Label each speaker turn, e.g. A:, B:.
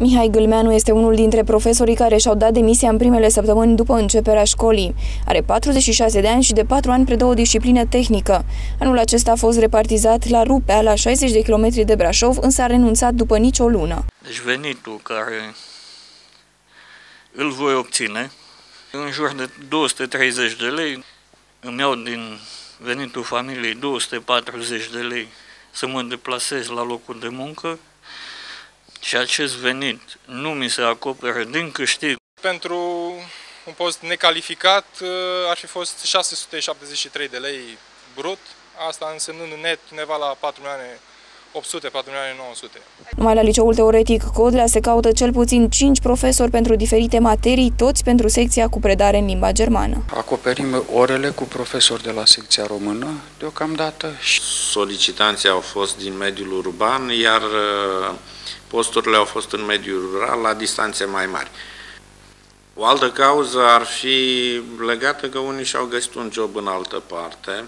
A: Mihai Gâlmeanu este unul dintre profesorii care și-au dat demisia în primele săptămâni după începerea școlii. Are 46 de ani și de 4 ani predă o disciplină tehnică. Anul acesta a fost repartizat la Rupea, la 60 de kilometri de Brașov, însă a renunțat după nicio lună.
B: Deci venitul care îl voi obține, în jur de 230 de lei, îmi iau din venitul familiei 240 de lei să mă deplasez la locul de muncă și acest venit nu mi se acoperă din câștig.
C: Pentru un post necalificat uh, ar fi fost 673 de lei brut, asta însemnând net undeva la 4 milioane 800, 4 milioane 900.
A: Numai la liceul teoretic Codlea se caută cel puțin 5 profesori pentru diferite materii, toți pentru secția cu predare în limba germană.
D: Acoperim orele cu profesori de la secția română deocamdată.
E: Solicitanții au fost din mediul urban, iar uh, posturile au fost în mediul rural la distanțe mai mari. O altă cauză ar fi legată că unii și-au găsit un job în altă parte.